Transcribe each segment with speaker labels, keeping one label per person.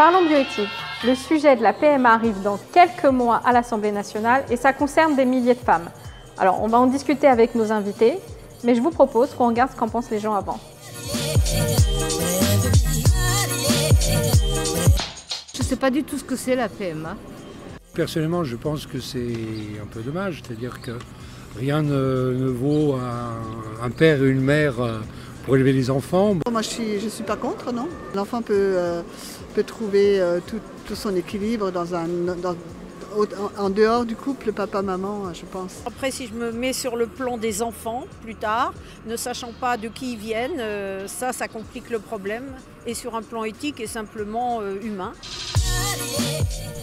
Speaker 1: Parlons bioéthique. Le sujet de la PMA arrive dans quelques mois à l'Assemblée nationale et ça concerne des milliers de femmes. Alors, on va en discuter avec nos invités, mais je vous propose qu'on regarde ce qu'en pensent les gens avant.
Speaker 2: Je ne sais pas du tout ce que c'est la PMA.
Speaker 3: Personnellement, je pense que c'est un peu dommage, c'est-à-dire que rien ne, vaut un, père et une mère euh, pour élever les enfants.
Speaker 4: Moi, je ne suis, pas contre, non. L'enfant peut, euh, peut trouver euh, tout, son équilibre dans un, en dehors du couple papa-maman, je pense.
Speaker 5: Après, si je me mets sur le plan des enfants plus tard, ne sachant pas de qui ils viennent, ça, ça complique le problème. Et sur un plan éthique et simplement humain.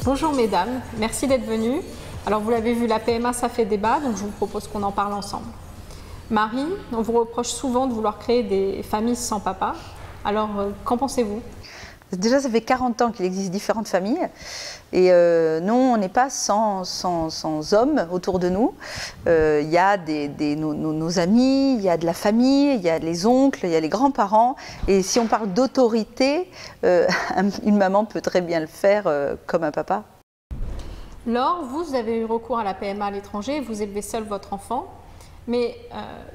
Speaker 1: Bonjour mesdames, merci d'être venues. Alors vous l'avez vu, la PMA ça fait débat, donc je vous propose qu'on en parle ensemble. Marie, on vous reproche souvent de vouloir créer des familles sans papa. Alors euh, qu'en pensez-vous?
Speaker 6: Déjà, ça fait 40 ans qu'il existe différentes familles. Et euh, nous, on n'est pas sans, hommes autour de nous. Euh, il y a des, nos, amis, il y a de la famille, il y a les oncles, il y a les grands-parents. Et si on parle d'autorité, euh, une maman peut très bien le faire comme un papa.
Speaker 1: Laure, vous avez eu recours à la PMA à l'étranger, vous élevez seul votre enfant. Mais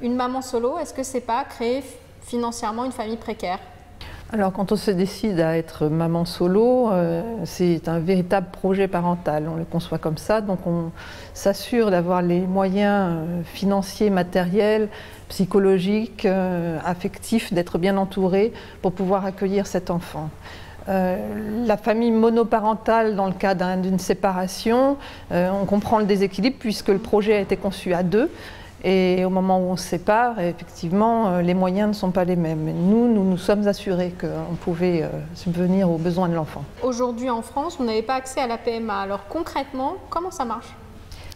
Speaker 1: une maman solo, est-ce que c'est pas créer financièrement une famille précaire?
Speaker 7: Alors quand on se décide à être maman solo, euh, c'est un véritable projet parental, on le conçoit comme ça, donc on s'assure d'avoir les moyens euh, financiers, matériels, psychologiques, euh, affectifs, d'être bien entouré pour pouvoir accueillir cet enfant. la famille monoparentale, dans le cas d'une séparation, on comprend le déséquilibre puisque le projet a été conçu à deux. Et au moment où on se sépare, effectivement, euh, les moyens ne sont pas les mêmes. Nous, nous nous sommes assurés qu'on pouvait euh, subvenir aux besoins de l'enfant.
Speaker 1: Aujourd'hui en France, vous n'avez pas accès à la PMA. Alors concrètement, comment ça marche?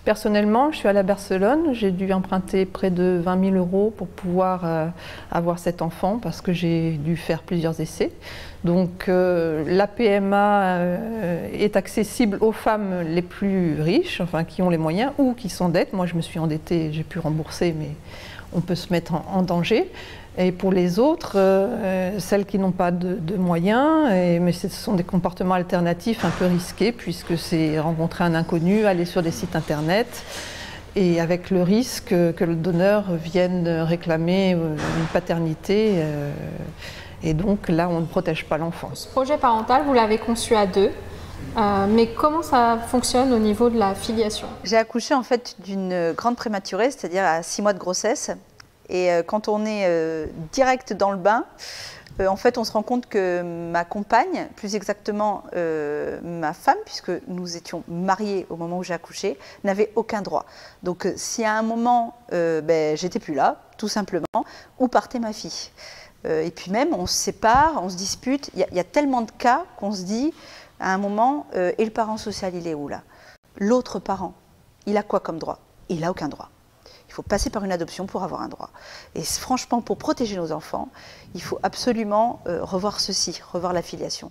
Speaker 7: Personnellement, je suis à la Barcelone. J'ai dû emprunter près de 20 000 euros pour pouvoir euh, avoir cet enfant parce que j'ai dû faire plusieurs essais. Donc euh, la PMA euh, est accessible aux femmes les plus riches, enfin qui ont les moyens ou qui s'endettent. Moi, je me suis endettée, j'ai pu rembourser, mais on peut se mettre en danger. Et pour les autres, euh, celles qui n'ont pas de, moyens, mais ce sont des comportements alternatifs un peu risqués, puisque c'est rencontrer un inconnu, aller sur des sites internet, et avec le risque que le donneur vienne réclamer euh, une paternité. Et donc là, on ne protège pas l'enfant.
Speaker 1: Ce projet parental, vous l'avez conçu à deux. mais comment ça fonctionne au niveau de la filiation?
Speaker 6: J'ai accouché en fait d'une grande prématurée, c'est-à-dire à six mois de grossesse. Et euh, quand on est euh, direct dans le bain, euh, en fait, on se rend compte que ma compagne, plus exactement ma femme, puisque nous étions mariés au moment où j'ai accouché, n'avait aucun droit. Donc, si à un moment, ben, j'étais plus là, tout simplement, où partait ma fille euh, et puis même, on se sépare, on se dispute. Il y, a tellement de cas qu'on se dit, à un moment, euh, et le parent social, il est où là? L'autre parent, il a quoi comme droit? Il n'a aucun droit. Il faut passer par une adoption pour avoir un droit. Et franchement, pour protéger nos enfants, il faut absolument euh, revoir ceci, revoir la filiation.